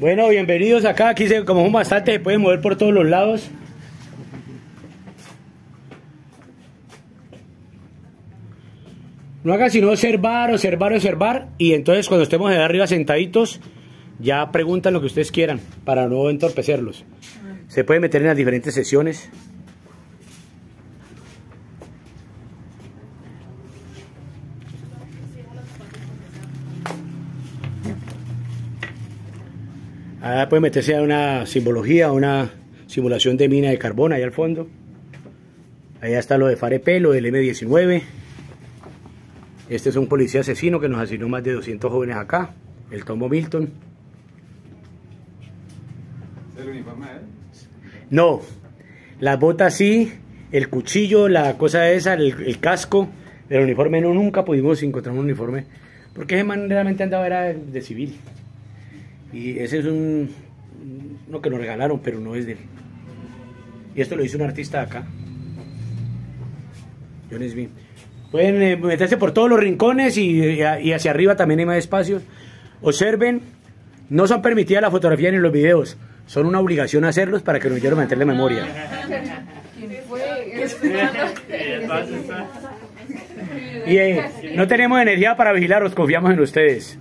Bueno, bienvenidos acá. Aquí, se, como son bastante, se pueden mover por todos los lados. No hagan sino observar, observar, observar. Y entonces, cuando estemos allá arriba sentaditos, ya preguntan lo que ustedes quieran para no entorpecerlos. Se puede meter en las diferentes sesiones. Ah, puede meterse a una simbología, una simulación de mina de carbón ahí al fondo. Allá está lo de FAREP, lo del M19. Este es un policía asesino que nos asignó más de 200 jóvenes acá, el Tomo Milton. ¿Es el uniforme de él? No, las botas sí, el cuchillo, la cosa esa, el, el casco, el uniforme no, nunca pudimos encontrar un uniforme, porque ese man realmente andaba era de civil. Y ese es un, uno que nos regalaron, pero no es de él. Y esto lo hizo un artista de acá. John Smith. Pueden eh, meterse por todos los rincones y, y hacia arriba también hay más espacios. Observen, no son permitidas la fotografía ni los videos. Son una obligación hacerlos para que nos ayuden a meterle memoria. Y eh, no tenemos energía para vigilarlos, confiamos en ustedes.